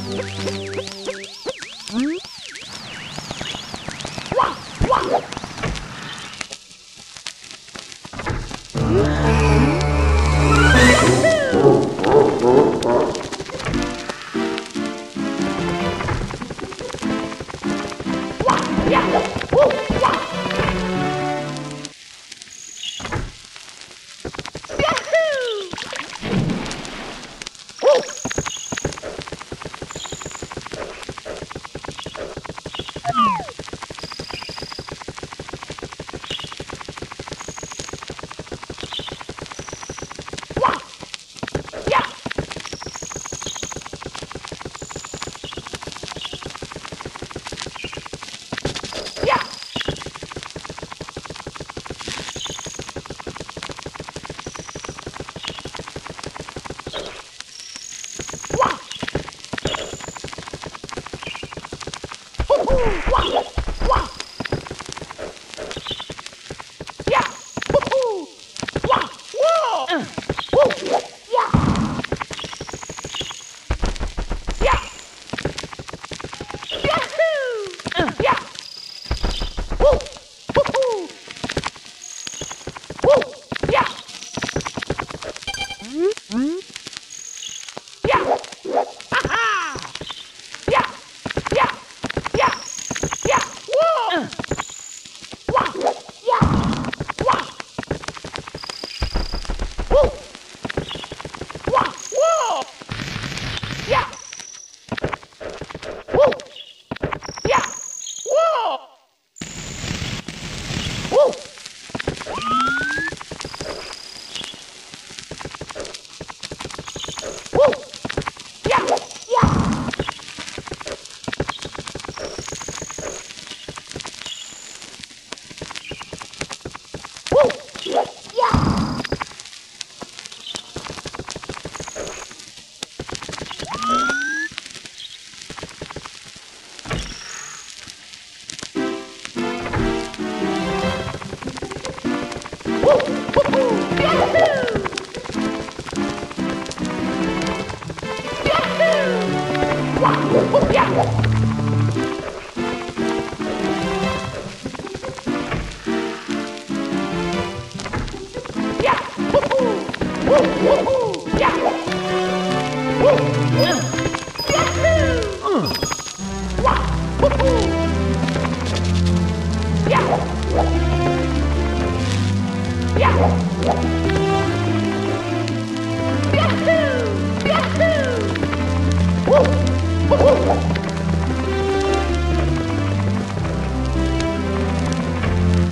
Yeah! Woo! 哇 Woo! Woo! Woo! Yeah! Woo! Yeah! Yahoo! Yahoo! Woo! Woo!